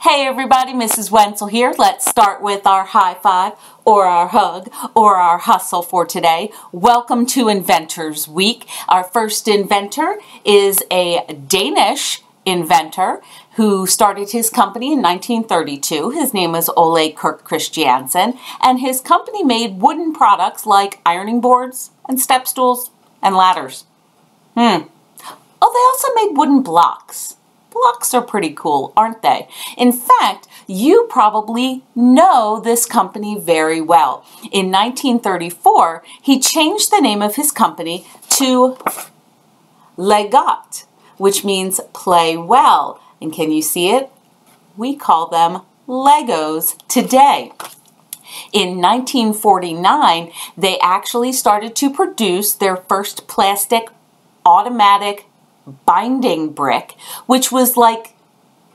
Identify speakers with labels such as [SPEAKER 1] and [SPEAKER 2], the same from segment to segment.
[SPEAKER 1] Hey everybody, Mrs. Wentzel here. Let's start with our high five or our hug or our hustle for today. Welcome to Inventors Week. Our first inventor is a Danish inventor who started his company in 1932. His name was Ole Kirk Kristiansen, and his company made wooden products like ironing boards and step stools and ladders. Hmm. Oh, they also made wooden blocks. Blocks are pretty cool, aren't they? In fact, you probably know this company very well. In 1934, he changed the name of his company to Legot, which means play well. And can you see it? We call them Legos today. In 1949, they actually started to produce their first plastic automatic binding brick, which was like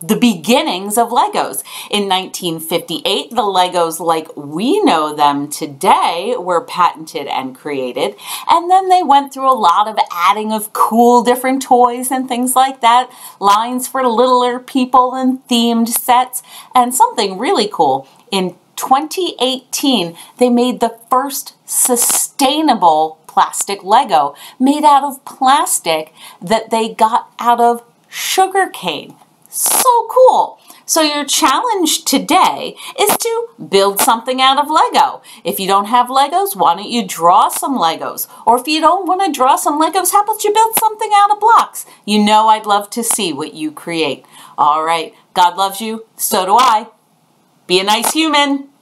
[SPEAKER 1] the beginnings of Legos. In 1958, the Legos like we know them today were patented and created. And then they went through a lot of adding of cool different toys and things like that, lines for littler people and themed sets. And something really cool, in 2018, they made the first sustainable plastic Lego made out of plastic that they got out of sugar cane. So cool! So your challenge today is to build something out of Lego. If you don't have Legos, why don't you draw some Legos? Or if you don't want to draw some Legos, how about you build something out of blocks? You know I'd love to see what you create. All right, God loves you, so do I. Be a nice human.